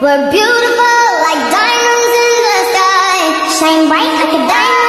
We're beautiful like diamonds in the sky, shine bright like a diamond.